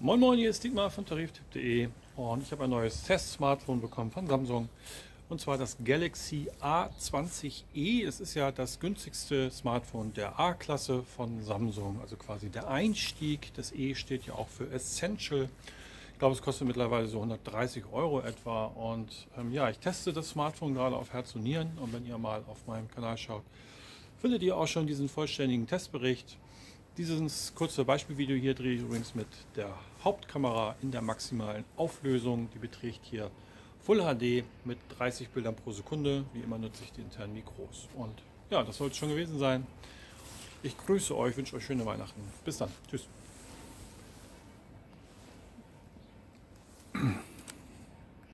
Moin Moin, hier ist Dietmar von tariftipp.de und ich habe ein neues Test-Smartphone bekommen von Samsung und zwar das Galaxy A20e. Es ist ja das günstigste Smartphone der A-Klasse von Samsung, also quasi der Einstieg. Das E steht ja auch für Essential. Ich glaube, es kostet mittlerweile so 130 Euro etwa und ähm, ja, ich teste das Smartphone gerade auf Herz und Nieren und wenn ihr mal auf meinem Kanal schaut, findet ihr auch schon diesen vollständigen Testbericht. Dieses kurze Beispielvideo hier drehe ich übrigens mit der Hauptkamera in der maximalen Auflösung. Die beträgt hier Full HD mit 30 Bildern pro Sekunde. Wie immer nutze ich die internen Mikros. Und ja, das soll es schon gewesen sein. Ich grüße euch, wünsche euch schöne Weihnachten. Bis dann. Tschüss.